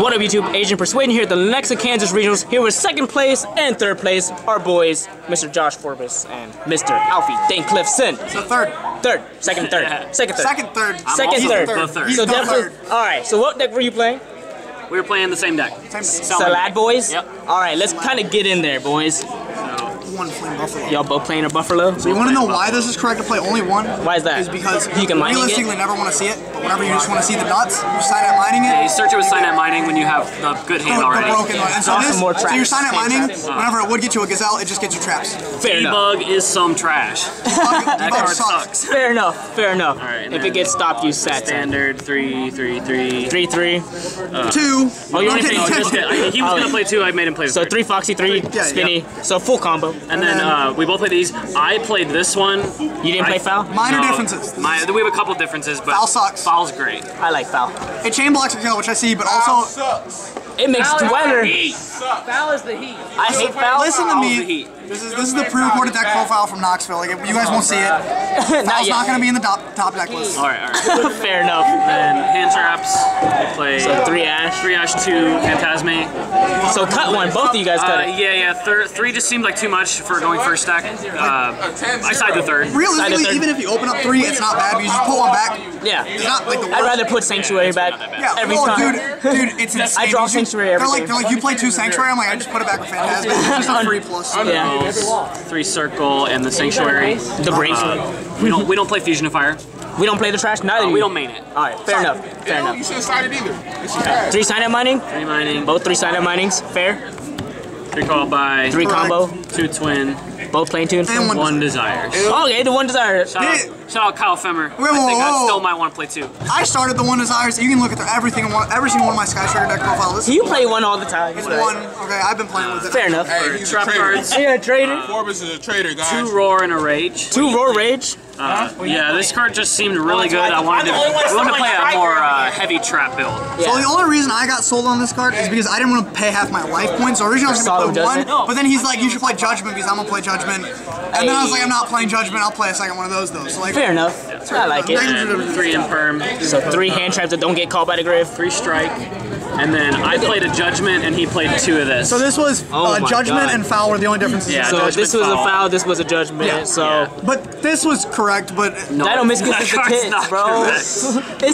What up, YouTube? Agent Persuading here at the Lenexa, Kansas Regionals. Here with second place and third place, our boys, Mr. Josh Forbis and Mr. Alfie Dankliffson. So third. Third, second, third, second, third. Second, third. Second, also third. third. So the definitely. third. All right. So what deck were you playing? We were playing the same deck. Same Salad boys. Yep. All right. Let's kind of get in there, boys. one flame buffalo. Y'all both playing a Buffalo. So you want to know why this is correct to play only one? Why is that? Is because You can mining it? realistically never want to see it, but whenever you just want to see the dots, you Cynet Mining it. You search it with Cynet Mining when you have the good hand The, the already. broken one. And so this, more so you're traps. sign at Same mining, traps. whenever it would get you a gazelle, it just gets you traps. Fair enough. Debug is some trash. Debug, That debug card sucks. sucks. Fair enough. Fair enough. Alright, if it gets stopped, you set. Standard three, three, three. Three three. Two. Oh, you only Okay, played- Oh, ten. just, I, he was Oh. gonna play two. I made him play the So three Foxy, three Yeah, Spinny. So full combo. And then uh, we both played these. I played this one. You didn't play foul? Minor No, differences. My, we have a couple differences, but Foul sucks. Foul's great. I like foul. It chain blocks a kill, which I see, but also It makes dweller. Foul is the heat. I hate foul. listen to the me. heat. This is this is the pre-recorded deck profile from Knoxville. Like you guys won't see it. not Foul's yet. not going to be in the top top deck list. All right, all right. Fair enough. then hand traps. We play So three ash. three ash two phantasme. So cut one. Both of you guys cut Uh, it. yeah, yeah. Thir- three just seemed like too much for going first stack. Uh, I side the third. Realistically, third. even if you open up three, it's not bad. But you just pull one back. Yeah. It's not like the worst. I'd rather put Sanctuary back Yeah, every oh, time. dude, dude, it's insane. I draw Sanctuary every They're like, they're like, you play two Sanctuary. I'm like, I just put it back with Phantasm. It's just a free plus. Yeah. Three circle and the sanctuary. The brink. Uh, we don't we don't play fusion of fire. we don't play the trash. Neither. Uh, we don't main it. All right. Fair enough. Fair You enough. shouldn't start it either. This. Three Cynet Mining. Three mining. Both three Cynet Minings. Fair. Three call by. Three Correct. combo. Two twin. Both playing two and And one. One desires. Okay, the one desire. Shout out, shout out Kyle Femmer. Whoa, I think whoa, I still might want to play two. I started the one desires. You can look at the, everything, in one, every single one of my Sky Striker deck profiles. This You play one all the time. It's one. Okay, I've been playing with it. Fair enough. Hey, he's Trap a trader. cards. Yeah, trader. Forbis is a trader, guys. Two roar and a rage. Two roar rage. Uh, yeah, this card just seemed really good. I wanted to, I wanted to play a more uh, heavy trap build. So the only reason I got sold on this card is because I didn't want to pay half my life points. So originally I was going to play one, Judgment? but then he's like, you should play Judgment because I'm going to play Judgment. And then I was like, I'm not playing Judgment, I'll play a second one of those though. So like, Fair enough. I like it. Three imperm. So three hand traps that don't get caught by the grave. Three strike. And then I played a judgment and he played two of this. so this was Oh uh, Judgment God. and Foul were the only differences. Yeah. So judgment this was a foul. foul. This was a judgment. Yeah. So Yeah. But this was correct, but no, Dinomischus that is the card's tits, not bro. it's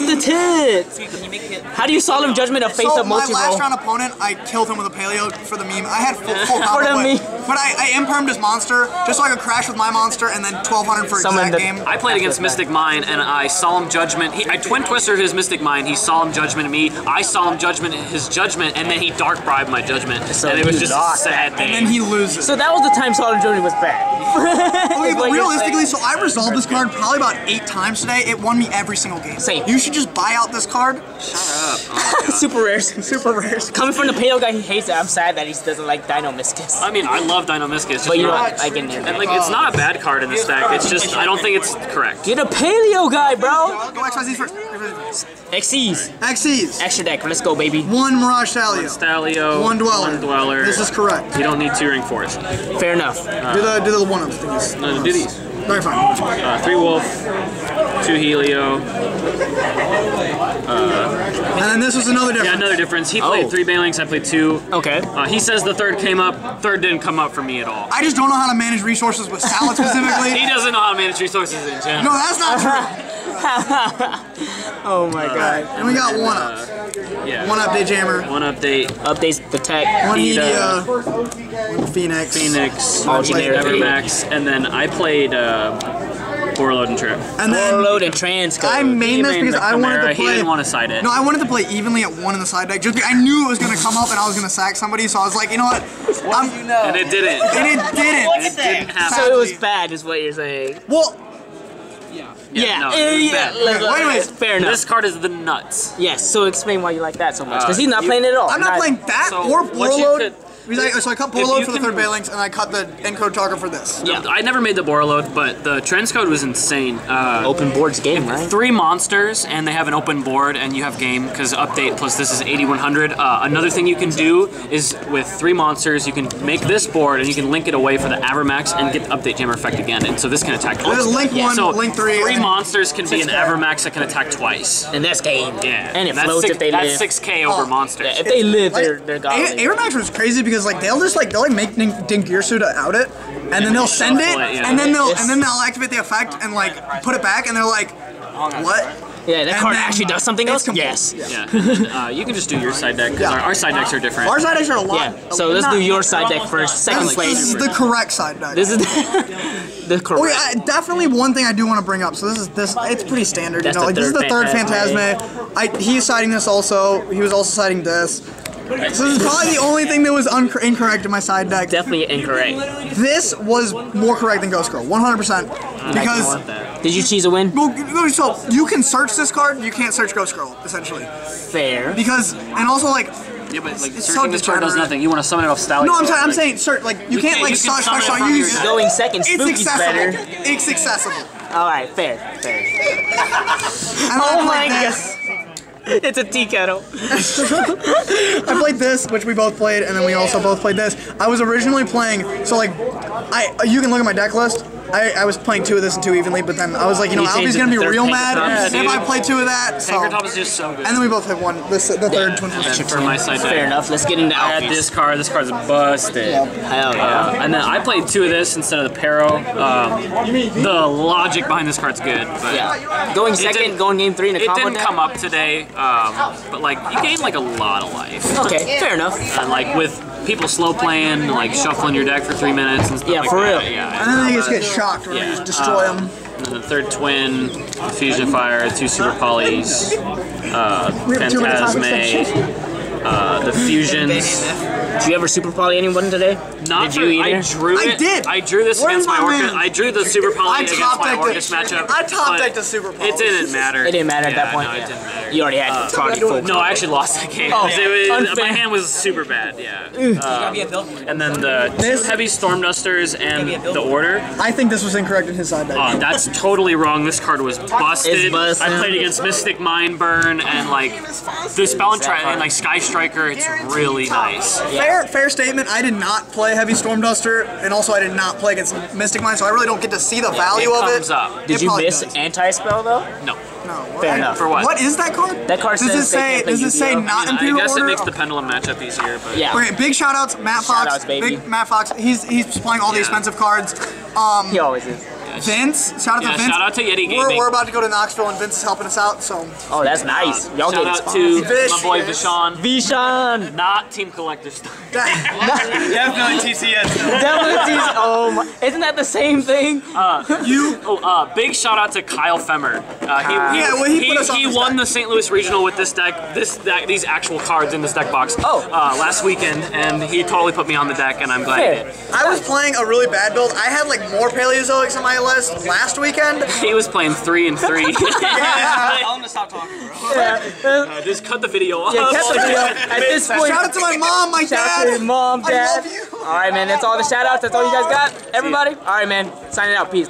the tits. How do you solemn judgment a face so up my last roll? round opponent, I killed him with a paleo for the meme. I had full, full For combo, the but, meme. but I, I impermed his monster just so I could crash with my monster and then 1200 for Summon exact the- game. I played against Mystic Mine and I solemn judgment. He, I twin twisted his Mystic Mine. He solemn judgment me. I solemn judgment his judgment, and then he dark bribed my judgment. So and it was just a lost sad and then he loses. So that was the time solemn judgment was bad. Okay, but you're realistically, so I resolved this card probably about eight times today. It won me every single game. Same. You should just buy out this card. Shut up. Oh super rares. Super rares. Coming from the pale guy, he hates it. I'm sad that he doesn't like Dinomischus. I mean, I love Dinomischus. Just But you know not- I can hear And that. like, it's not a bad card in this deck. It's just I don't think it's correct. Get a paleo guy, bro. Go XYZ first. Xyz. XCs. Extra deck. Let's go, baby. One Miragestallio. Stalio, One Dweller. one Dweller. This is correct. You don't need two Ring Force. Fair enough. do the do the one of please. No, do these. Very fine. Uh, three Wolf, two Helio. And then this was another difference. Yeah, difference. another difference. He played Oh. three Balelynx, I played two. Okay. Uh, he says the third came up. Third didn't come up for me at all. I just don't know how to manage resources with Salad specifically. He doesn't know how to manage resources in general. no, that's not true. Oh my god. And we got one ups. Yeah. One update jammer. One update. Updates the tech. One Heat, media. uh, One Phoenix. Phoenix, All generic. Avramax, and then I played uh, Warlord and Trip. And then Overload and trans I code. made this He because I the wanted Chimera. to He didn't want to side it. No, I wanted to play evenly at one in the side deck. Just because I knew it was going to come up and I was going to sack somebody, so I was like, you know what? I'm, and it didn't. and it didn't. It didn't happen. So it was bad, is what you're saying. Well, Yeah. no, uh, yeah. bad. let- let- Wait, wait. Fair enough. This card is the nuts. Yes. So explain why you like that so much, because Uh, he's not you- playing it at all. I'm not playing that So or what Warlord. Could- Because I- So I cut If Borreload for the can- third Balelynx, and I cut the encode target for this. Yeah, I never made the Borreload, but the transcode was insane. Uh, Open boards game, right? three monsters, and they have an open board, and you have game because update plus this is 8100. Uh, another thing you can do is with three monsters, you can make this board and you can link it away for the Avramax and get the update jammer effect again, and so this can attack twice. There's Link one, so Link three, Three monsters can be an 6K. Avramax that can attack twice. In this game. Yeah, And it that's floats six, if they that's live. 6k over Oh. monsters. Yeah, if they live, Like, they're they're godly. A- Avramax was crazy because like they'll just like they'll like make Dink, Dingirsu to out it, and then they'll send it, and then they'll and then they'll activate the effect and like put it back, and they're like, what? Yeah, that and card actually does something it's else. complete. Yes. Yeah, uh, you can just do your side deck. 'cause Yeah. Our, our side decks are different. Our side decks are a lot. Yeah. So let's do your side deck first. Second This, place. this is the correct side deck. This is the correct. Oh yeah, definitely one thing I do want to bring up. So this is this. It's pretty standard, That's you know. Like this is the third third Phantasme. Phantasme. I he's citing this also. He was also citing this. So this is probably the only thing that was unc- incorrect in my side deck. Definitely incorrect. This was more correct than Ghost Girl, 100%. Because want that. Did you cheese a win? well, so you can search this card, you can't search Ghost Girl essentially. Fair. Because and also like Yeah, but like It's searching so this card does nothing. You want to summon it off style. no, I'm saying I'm saying search like you, can't can't- like you can search summon search it use. Going second, It's Spooky's better. accessible. It's accessible. All right, fair, fair. And Oh I my played god. It's a tea kettle. I played this, which we both played, and then we also both played this. I was originally playing, so like, I you can look at my deck list. I, I was playing two of this and two evenly, but then I was like, you know, You changed Albie's it gonna to be third real Tanker mad Tops. if I play two of that. So. Tanker Top is just so good. And then we both have one. This the third twin And for my side Fair enough. Let's get into I had Alfie's. this card. This card's busted. Hell yeah. And then I played two of this instead of the Pero. Um, the logic behind this card's good, but Yeah. Going second, didn't- going game three in a it combo didn't deck? come up today. Um, but like you gained like a lot of life, Okay, fair enough. and like with people slow playing, like shuffling your deck for three minutes and stuff Yeah, like for that. real. Yeah. And then they just get shocked or Yeah. you just destroy Uh, them. And then the third twin, Fusion Fire, two Super Polys, uh, We have too many topics Phantasme, uh, the Fusions. Did you ever super poly anyone today? Not Did for, you I either? drew I it. did. I drew this Where's against my, my Orcust. I drew the Super Poly I against my decked Orcust it. matchup. I top but decked the Super Poly. It didn't matter. It didn't matter at Yeah, that point. No, yeah. it didn't matter. You already had Froggy full. No, I actually lost that game. Oh, It was- my hand was super bad. Yeah. Um, and then the This- two heavy Storm Dusters and the Order. I think this was incorrect in his side deck. Oh, that's totally wrong. This card was busted. Busted. I played against Mystic Mine Burn and like the Spell and, tri- and like Sky Striker. It's really nice. Fair, fair statement. I did not play Heavy Storm Duster, and also I did not play against Mystic Mine, so I really don't get to see the value it of it. up. Did It you miss does. anti-spell though? No. No. Fair I- enough. For what? What is that card? That card does says it say? Does it say Yu-Gi-Oh. not I Imperial guess Order? it makes the pendulum matchup easier, but Yeah. Okay, big shout outs, Matt Fox. Shout-outs, baby. Big Matt Fox. He's he's playing all the expensive cards. Um, He always is. Vince, shout out Yeah, to Vince. shout out to Yeti We're, we're about to go to Knoxville, and Vince is helping us out. So Oh, that's nice. Y'all Shout get out to Vish, my boy yes. Vishan. Vishan. Not Team Collector stuff. Definitely TCS. Definitely. TCS. Oh my. Isn't that the same thing? You, oh, uh, big shout out to Kyle Femmer. Uh, he, he, Yeah, well, he put us on he won deck. the St. Louis Regional with this deck, this deck, these actual cards in this deck box. Oh. uh, last weekend, and he totally put me on the deck, and I'm glad Fair. he did. I was playing a really bad build. I had like more Paleozoics on my list last weekend. He was playing three and three. Tell him to stop talking, bro. Uh, just cut the video off. Yeah, catch the video. At this point, Shout out to my mom, my shout out dad. to your mom, I dad. love you. All right, man. That's all the shout outs. That's all you guys got. Everybody. All right, man. Signing out. Peace.